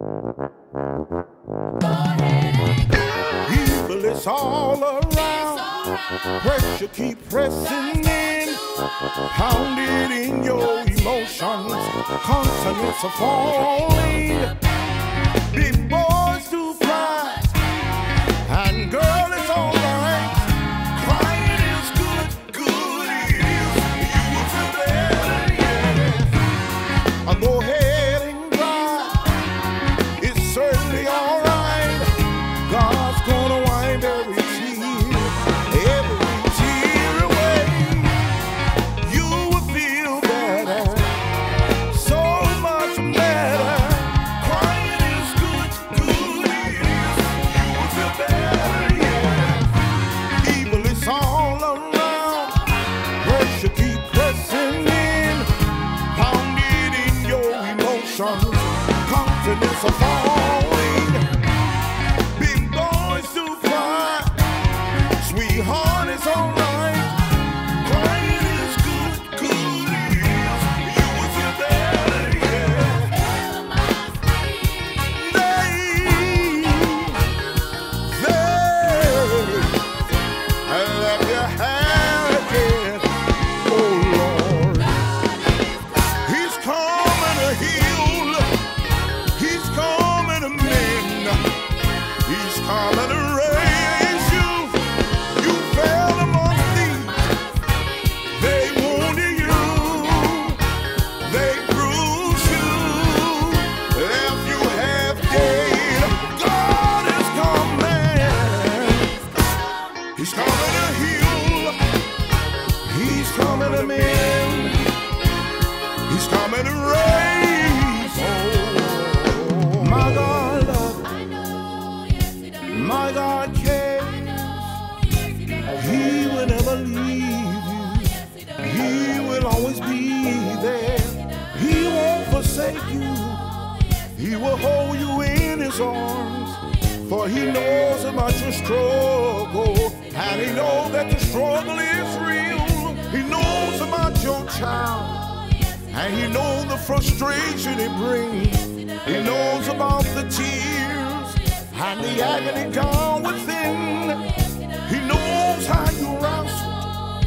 Evil is all around. Pressure keep pressing in. Pounded in your emotions. Continents are falling. Big boys do cry. And girl, it's alright. Crying is good, good it is. You will feel better, yeah. I'll go ahead He's coming to heal. He's coming to mend. He's coming to raise. Oh, my God, love. My God cares. He will never leave you. He will always be there. He won't forsake you. He will hold you in his arms. For he knows about your struggle. And he knows that the struggle is real. He knows about your child. And he knows the frustration it brings. He knows about the tears and the agony down within. He knows how you wrestled,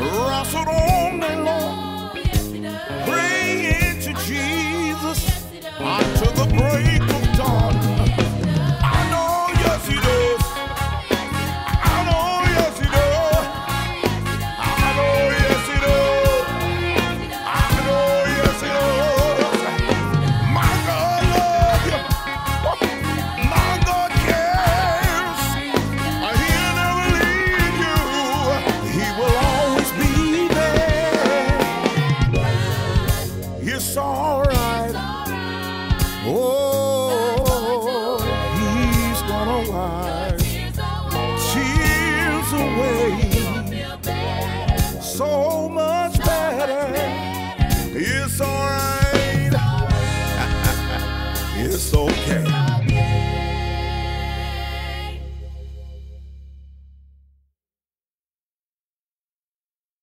wrestled on and It's all right. Oh, he's gonna wipe tears away. So much better. It's all